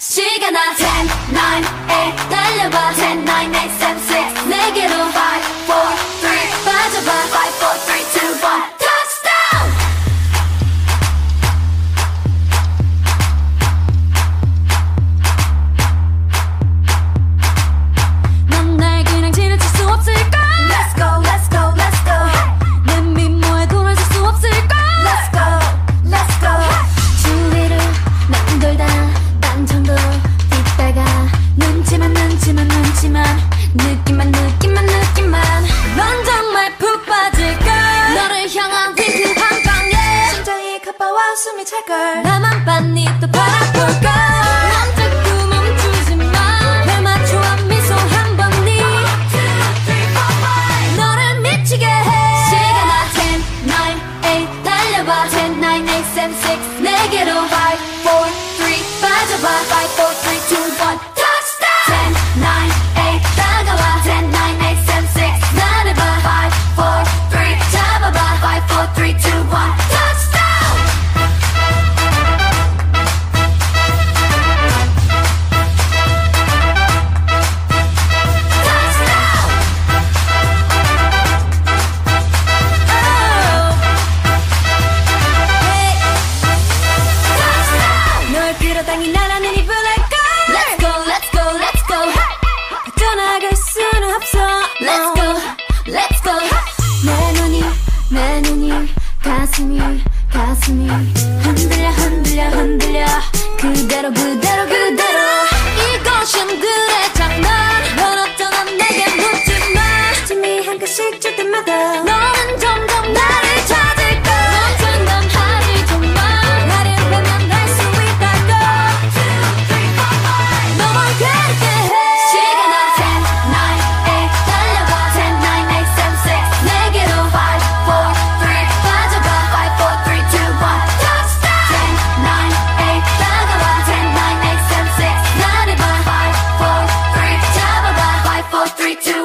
시간 나 10, 9, 8 달려봐 10, 9, 8, 7, 6 me, cast me, cast me. right time.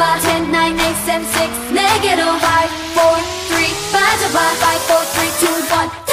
over Negative